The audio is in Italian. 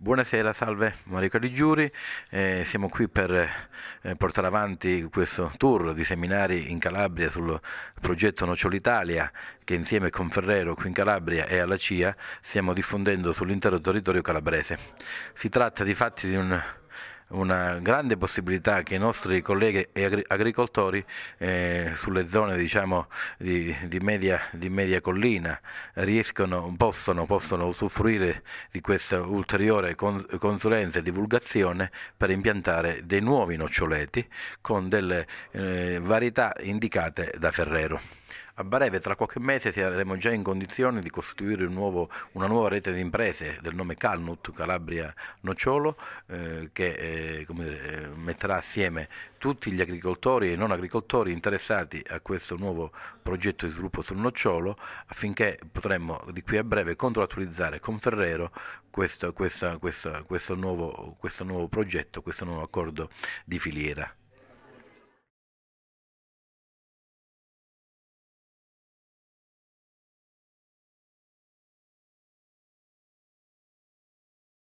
Buonasera, salve Mario Caligiuri, eh, siamo qui per eh, portare avanti questo tour di seminari in Calabria sul progetto Nocciolo Italia che insieme con Ferrero qui in Calabria e alla CIA stiamo diffondendo sull'intero territorio calabrese. Si tratta di fatti di un una grande possibilità che i nostri colleghi agricoltori eh, sulle zone diciamo, di, di, media, di, media, collina riescono, possono, possono usufruire di questa ulteriore consulenza e divulgazione per impiantare dei nuovi noccioleti con delle eh, varietà indicate da Ferrero. A breve, tra qualche mese, saremo già in condizione di costituire un nuovo, una nuova rete di imprese del nome Calnut, Calabria Nocciolo, eh, che eh, dire, metterà assieme tutti gli agricoltori e non agricoltori interessati a questo nuovo progetto di sviluppo sul nocciolo affinché potremmo di qui a breve contrattualizzare con Ferrero questo, questa, questa, questo, nuovo, questo nuovo progetto, questo nuovo accordo di filiera.